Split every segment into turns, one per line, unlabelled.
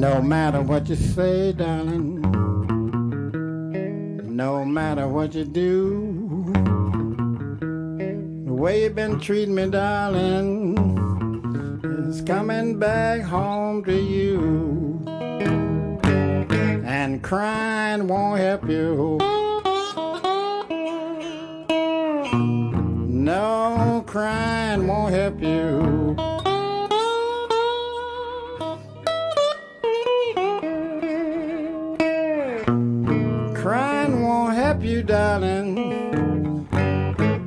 No matter what you say, darling, no matter what you do, the way you've been treating me, darling, is coming back home to you. And crying won't help you. No, crying won't help you. Crying won't help you, darling,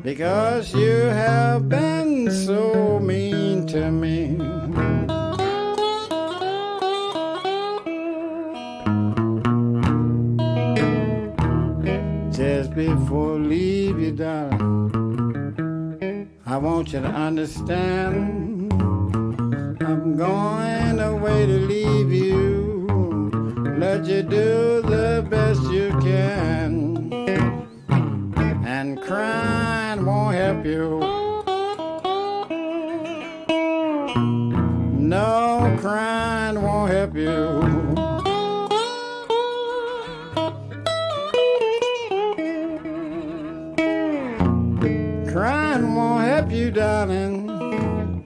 because you have been so mean to me. Just before leave you, darling, I want you to understand. I'm going away to leave you. Let you do the best you can. And crying won't help you. No, crying won't help you. You, darling,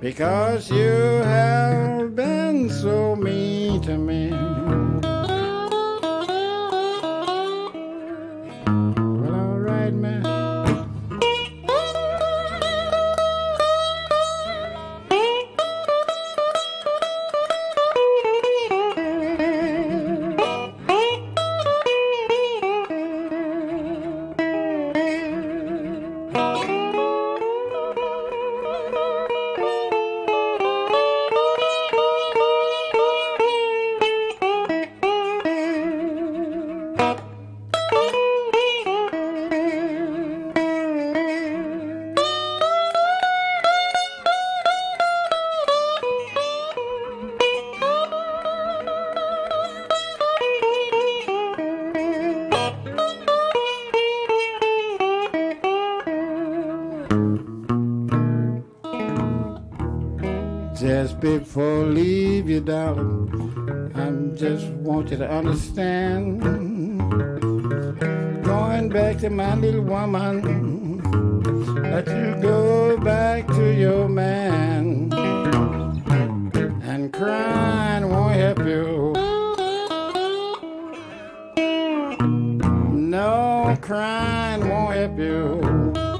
because you have been so mean to me. Just before I leave you, darling, I just want you to understand. Going back to my little woman, let you go back to your man. And crying won't help you. No, crying won't help you.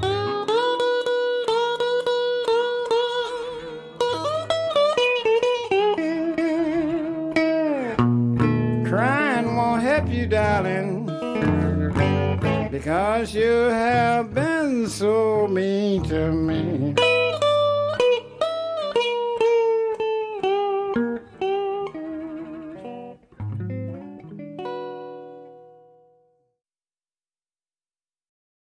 Crying won't help you, darling, because you have been so mean to me.